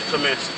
I